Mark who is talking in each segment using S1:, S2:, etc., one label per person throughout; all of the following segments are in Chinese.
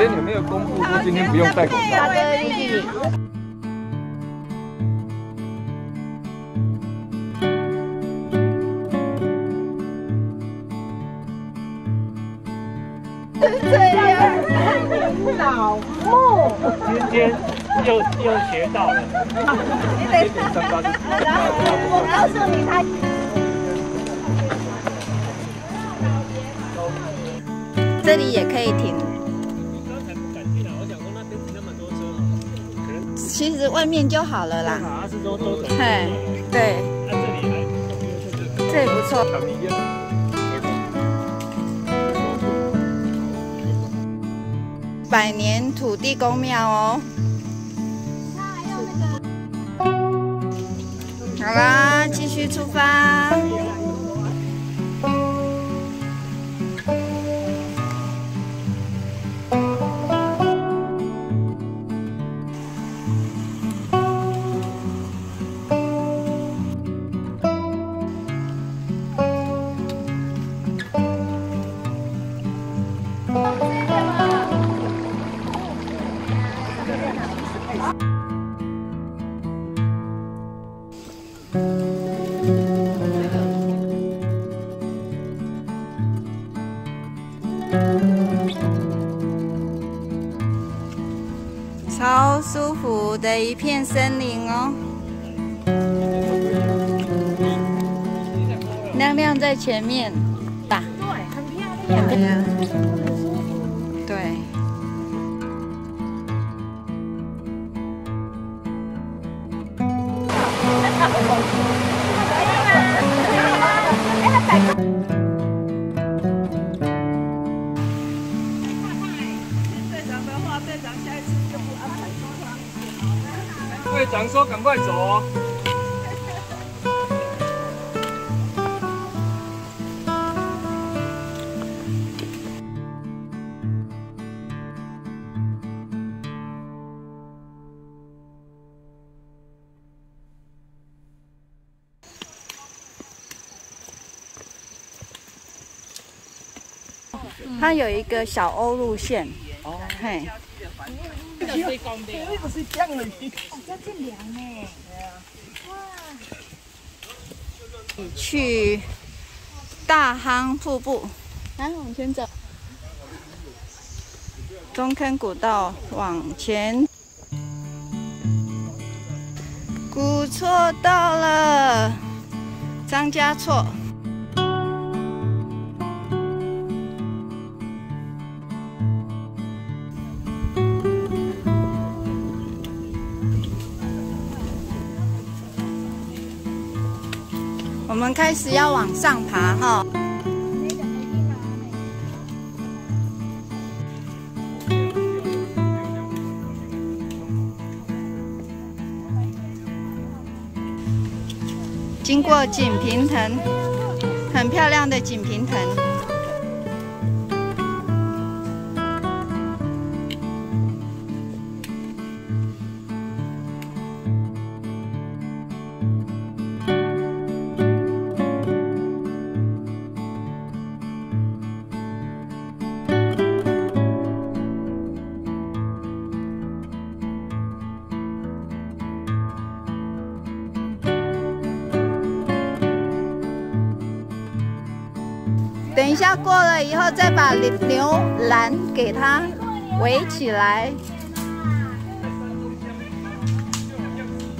S1: 边
S2: 有没有公布说今天不用戴口
S1: 罩？这样，老木，
S2: 今天又又学到了。你等一下，然后我告诉你他。
S1: 这里也可以停。其实外面就好了啦。啊是都都走。嘿，对，那这
S3: 里还
S1: 这也不错。百年土地公庙哦。好啦，继续出发。超舒服的一片森林哦。亮亮在前面打？对，
S3: 很漂
S1: 亮。对。
S2: 队长说赶快走哦。
S1: 它有一个小欧路线。哦。嘿。去大夯瀑布，来往前走。中坑古道往前，古厝到了，张家厝。我们开始要往上爬哈。经过锦屏藤，很漂亮的锦屏藤。等一下过了以后，再把牛栏给它围起来。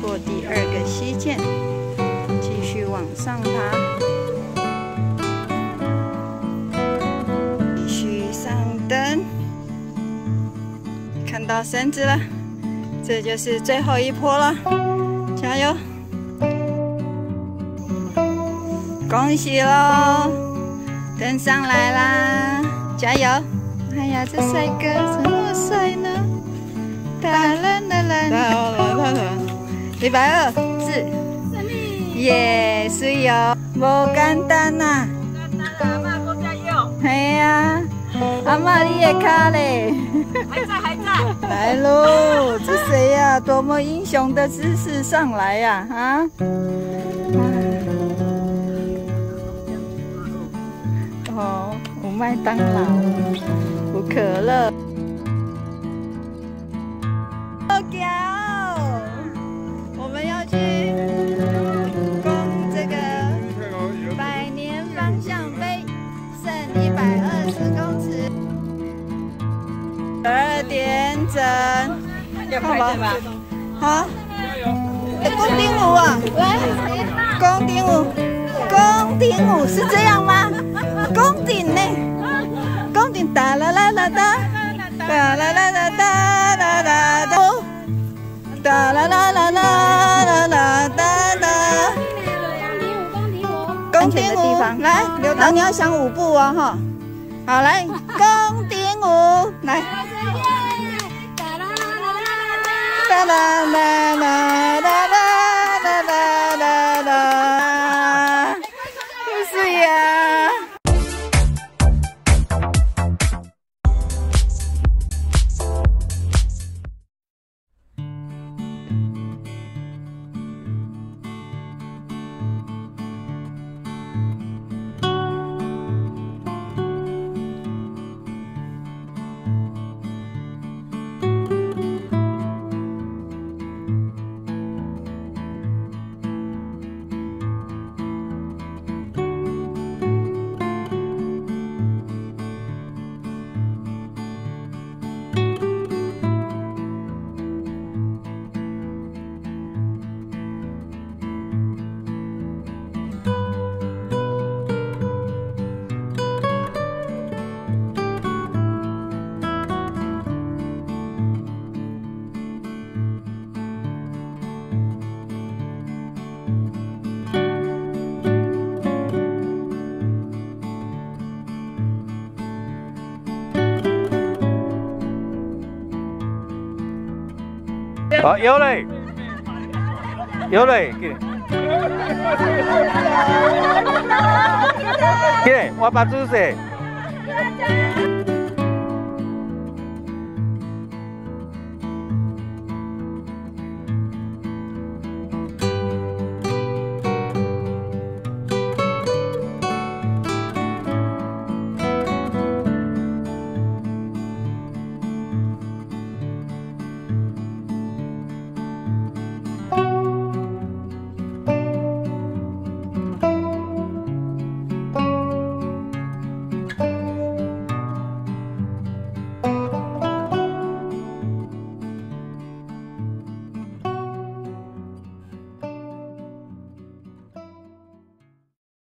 S1: 过第二个溪涧，继续往上爬，继续上登，看到绳子了，这就是最后一坡了，加油！恭喜喽！登上来啦，加油！哎呀，这帅哥怎么那么帅呢？哒啦啦啦啦啦啦！一百二四，耶，是哟，不简单呐！阿妈多加油！哎呀，阿妈你也卡嘞！还在还在。来喽，这谁呀？多么英雄的姿势上来呀！啊！哦我麦当劳我可乐。好屌我们要去这个百年方向杯剩一百二十公尺。十二点整好吧好。哎宫廷舞啊。喂宫廷舞宫廷舞是这样吗？宫顶呢？宫顶哒啦啦啦哒，哒啦啦啦哒哒哒哒，哒啦啦啦啦啦啦哒哒。宫廷舞，来，然后你要想舞步哦，哈。好，来，宫廷舞，来。哒啦啦啦啦
S2: 好，有嘞，有嘞，给，给，我把姿势。